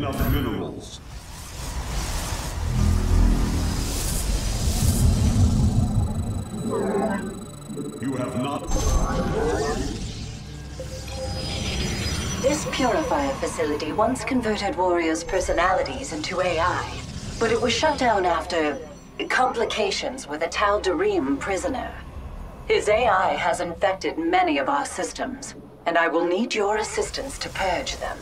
enough minerals. You have not... This purifier facility once converted warriors' personalities into AI, but it was shut down after... complications with a Tal Darim prisoner. His AI has infected many of our systems, and I will need your assistance to purge them.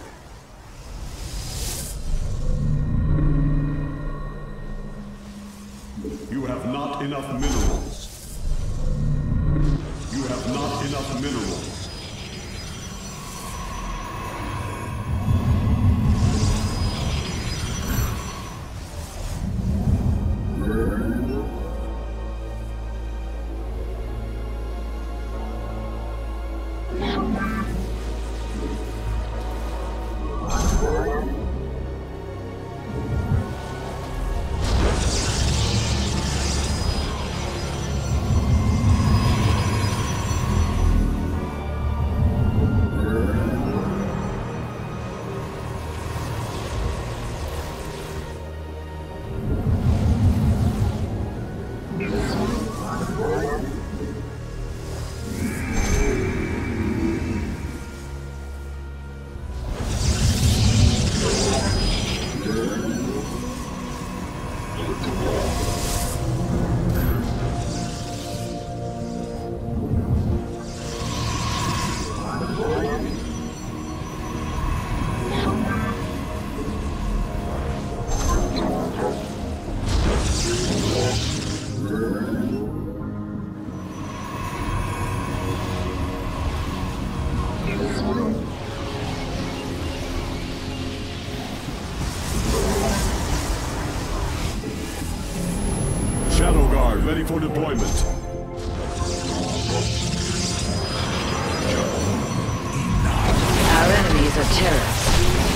Terrorists.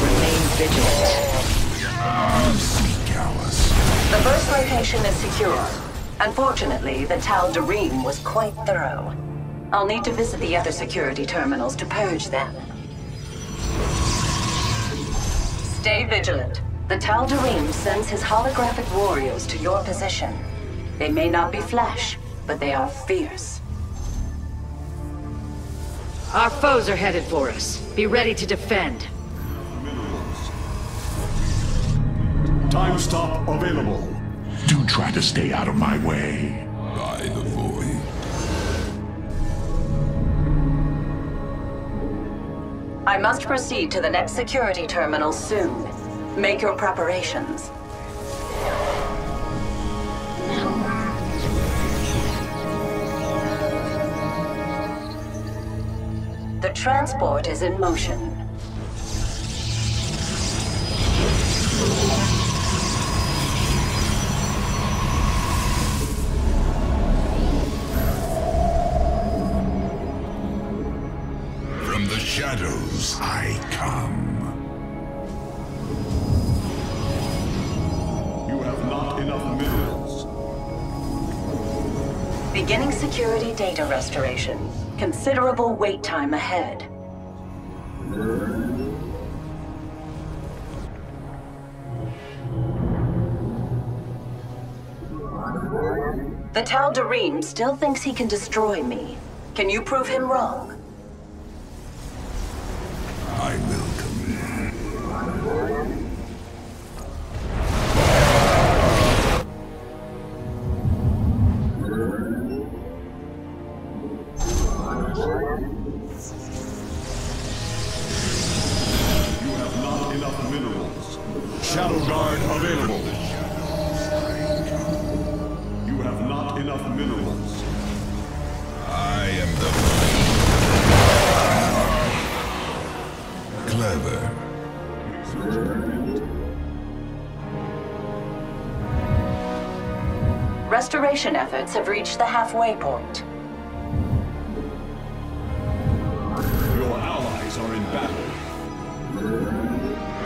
Remain vigilant. The first location is secure. Unfortunately, the Tal Darim was quite thorough. I'll need to visit the other security terminals to purge them. Stay vigilant. The Tal Darim sends his holographic warriors to your position. They may not be flesh, but they are fierce. Our foes are headed for us. Be ready to defend. Time stop available. Do try to stay out of my way. By the void. I must proceed to the next security terminal soon. Make your preparations. Transport is in motion. From the shadows I come. You have not enough minerals. Beginning security data restoration. Considerable wait time ahead. The Tal still thinks he can destroy me. Can you prove him wrong? Clever. Restoration efforts have reached the halfway point. Your allies are in battle.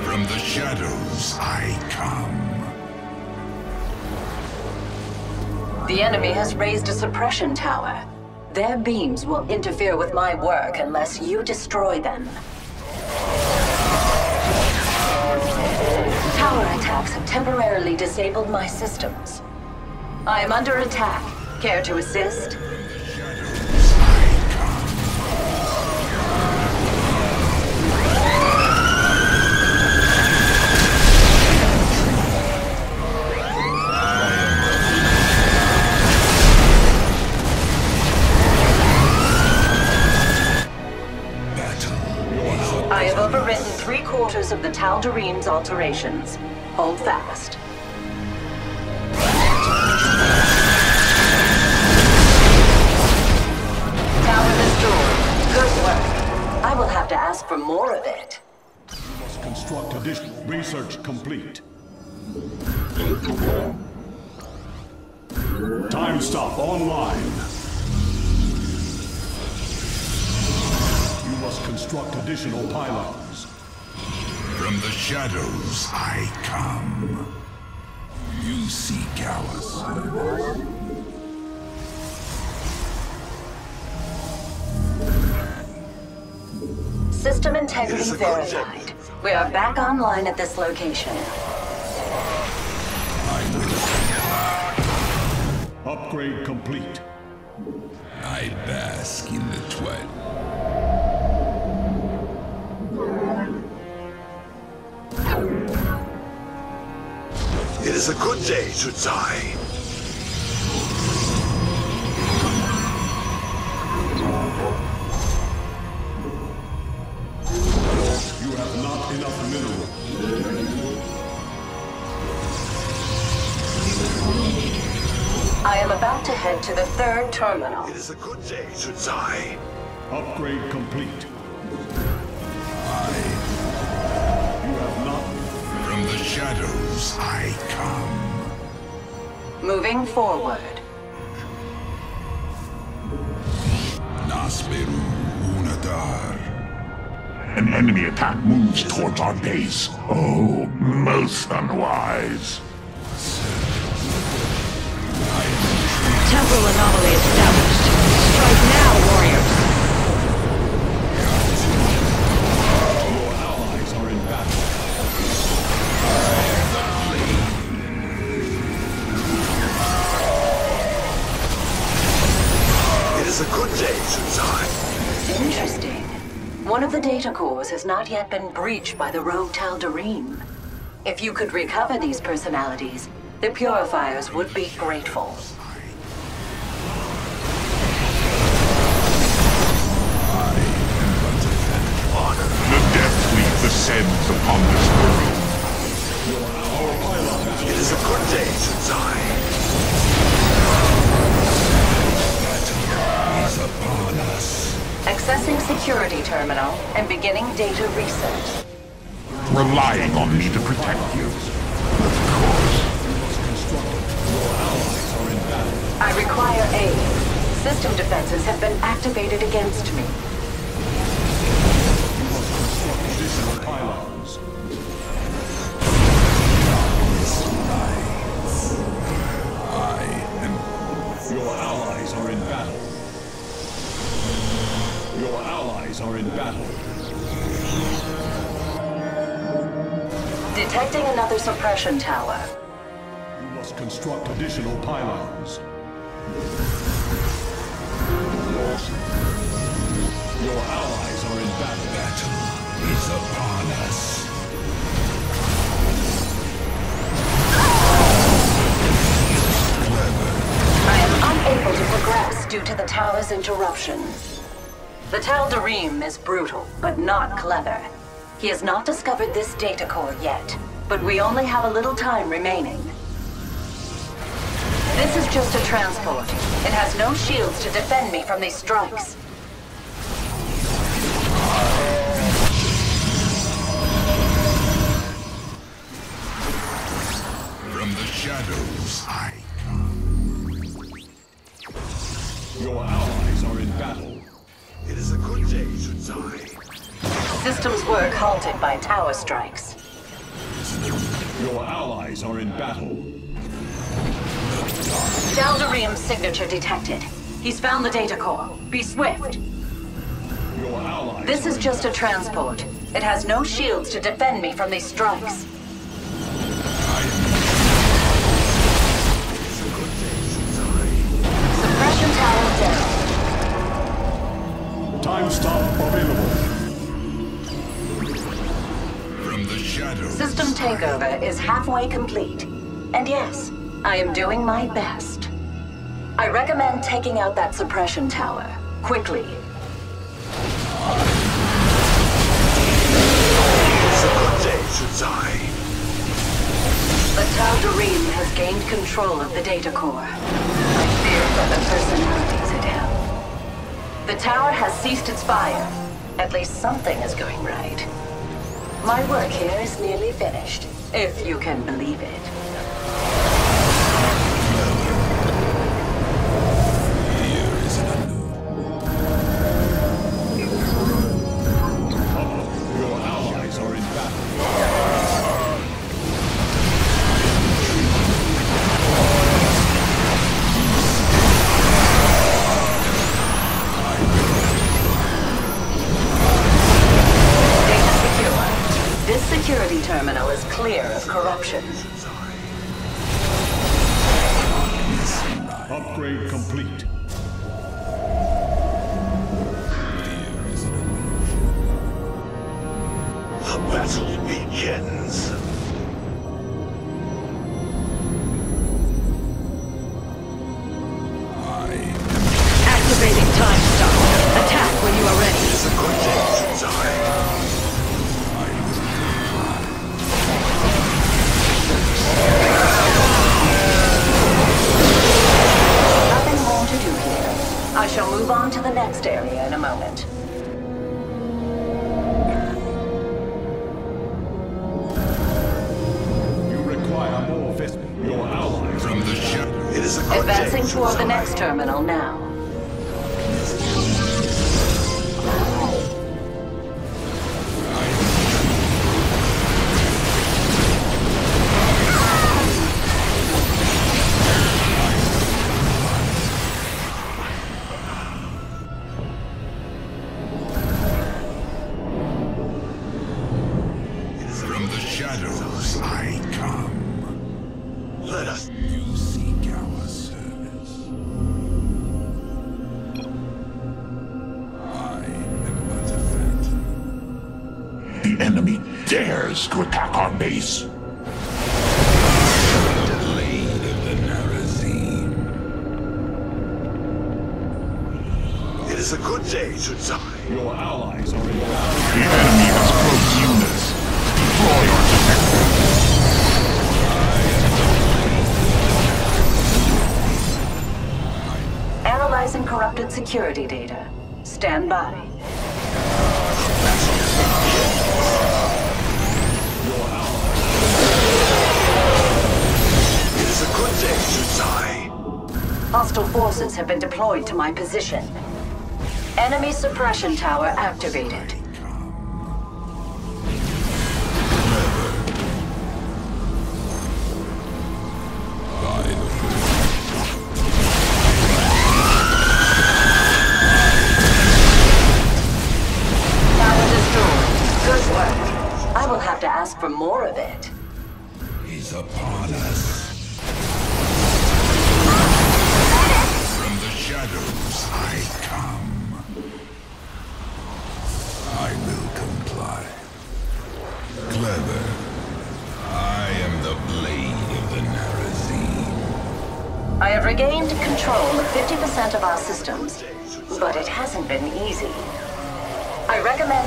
From the shadows I come. The enemy has raised a suppression tower. Their beams will interfere with my work unless you destroy them. Tower attacks have temporarily disabled my systems. I am under attack. Care to assist? Of alterations. Hold fast. Tower destroyed. Good work. I will have to ask for more of it. Must construct additional. Research complete. Time stop online. You must construct additional pylons. From the shadows I come. You seek Callus. System integrity verified. We are back online at this location. Upgrade complete. I bask in the is a good day to die. You have not enough mineral. I am about to head to the third terminal. It is a good day to die. Upgrade complete. You shadows I come. Moving forward. Nasperu Unadar. An enemy attack moves towards our base. Oh, most unwise. Temporal anomaly established. Strike now, warriors! The data cores has not yet been breached by the rogue Tal'Darim. If you could recover these personalities, the Purifiers would be grateful. The Death Fleet descends upon security terminal and beginning data reset. Relying on me to protect you. Of course. I require aid. System defenses have been activated against me. Additional pylons. I am Your allies are in battle. Your allies are in battle. Detecting another suppression tower. You must construct additional pylons. Your allies are in battle. battle is upon us. I am unable to progress due to the tower's interruption. The Tal'Darim is brutal, but not clever. He has not discovered this data core yet, but we only have a little time remaining. This is just a transport. It has no shields to defend me from these strikes. From the shadows I come. Your allies are in battle. It is a good day to die. Systems work halted by tower strikes. Your allies are in battle. Tal'Darim's signature detected. He's found the data core. Be swift. Your allies This is just a transport. It has no shields to defend me from these strikes. New staff available. From the shadows. System takeover is halfway complete. And yes, I am doing my best. I recommend taking out that suppression tower. Quickly. It's a good day since I... The Tal'Darim has gained control of the data core. I fear for the personality the tower has ceased its fire. At least something is going right. My work here is nearly finished, if you can believe it. Security terminal is clear of corruption. Upgrade complete. The battle begins. Advancing toward the next terminal now. The enemy dares to attack our base. Blade of the Nerazim. It is a good day, Suzai. Your allies are in battle. The enemy has close units. Destroy our detectors. Analyzing corrupted security data. Stand by. Hostile forces have been deployed to my position. Enemy suppression tower activated.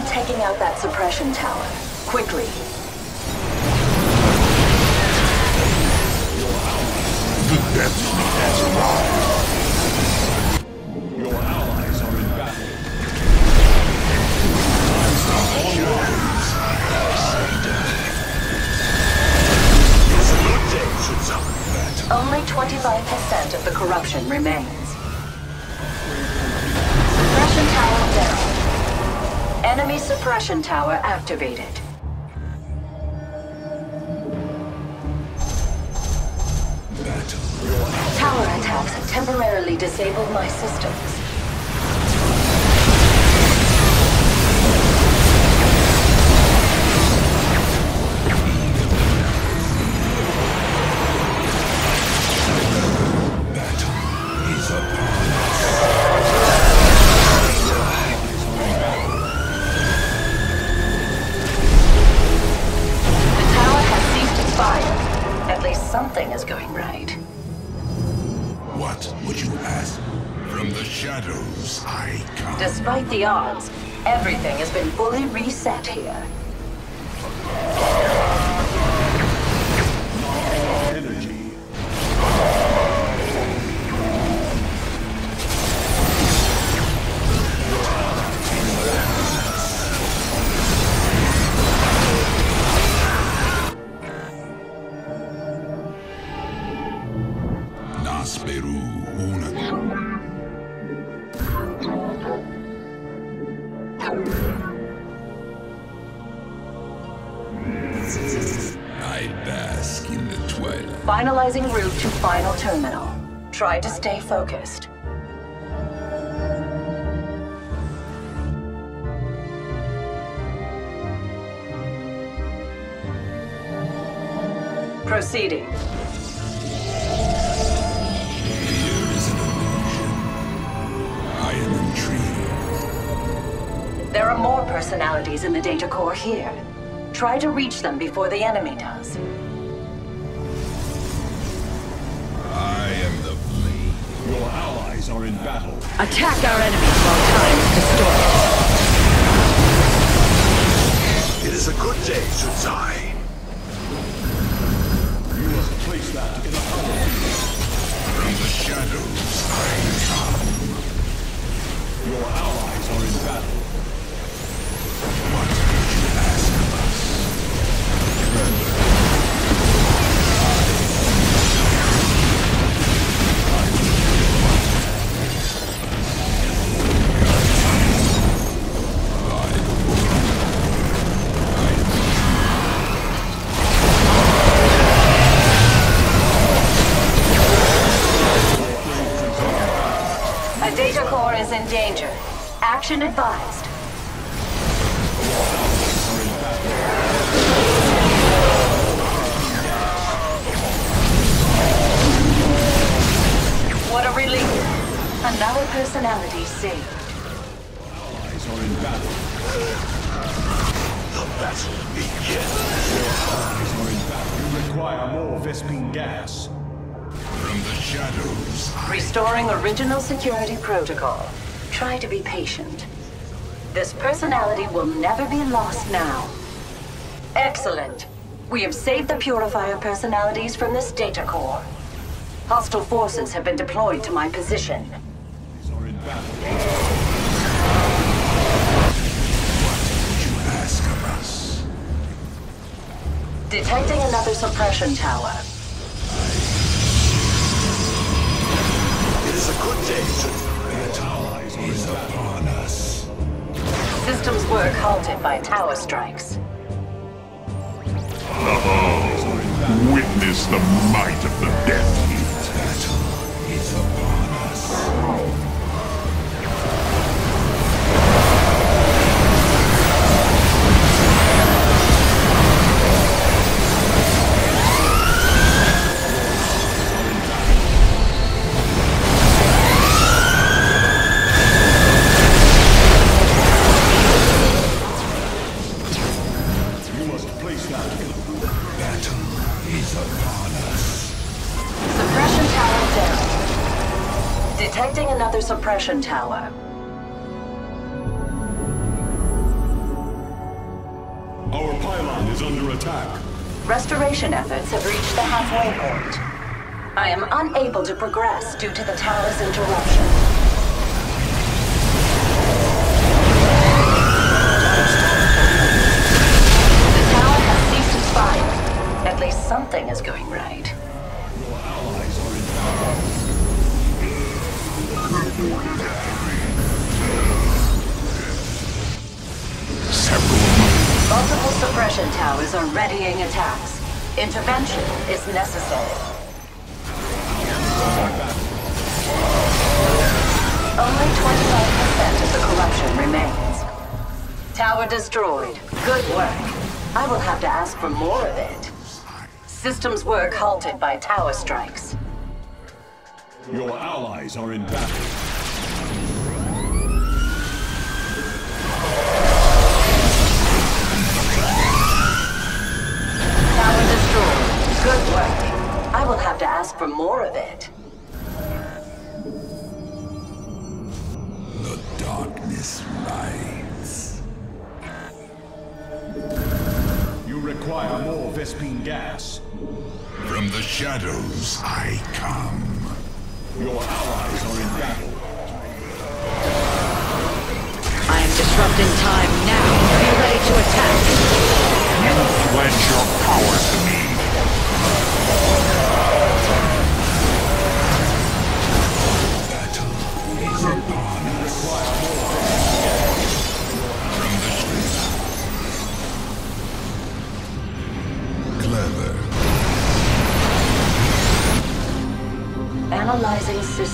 Taking out that suppression tower, quickly. The destiny has arrived. Your allies are in battle. It is a good day, Suzai. Only 25% of the corruption remains. Suppression tower down. Enemy suppression tower activated. Tower attacks have temporarily disabled my systems. Try to stay focused. Proceeding. Here is an illusion. I am intrigued. There are more personalities in the data core here. Try to reach them before the enemy does. Your allies are in battle. Attack our enemies while time is distorted. It is a good day, Sudzai. You must place that in a power field. From the shadows I come. Your allies are in battle. Action advised. What a relief. Another personality saved. Allies are in battle. The battle begins. Your Allies are in battle. You require more Vespene gas. From the shadows Restoring original security protocol. Try to be patient. This personality will never be lost now. Excellent. We have saved the Purifier personalities from this data core. Hostile forces have been deployed to my position. Detecting another suppression tower. It is a good day, Systems work halted by tower strikes. Oh, Witness the might of the Death tower. Our pylon is under attack. Restoration efforts have reached the halfway point. I am unable to progress due to the tower's interruption. Intervention is necessary. Only 25% of the corruption remains. Tower destroyed. Good work. I will have to ask for more of it. Systems work halted by tower strikes. Your allies are in battle. For more of it. The darkness rides. You require more Vespene gas. From the shadows I come. Your allies are in battle. I am disrupting time now. Be ready to attack. You pledge your power to me.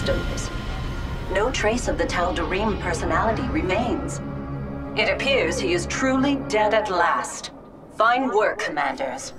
Systems. No trace of the Tal'Darim personality remains. It appears he is truly dead at last. Fine work, Commanders.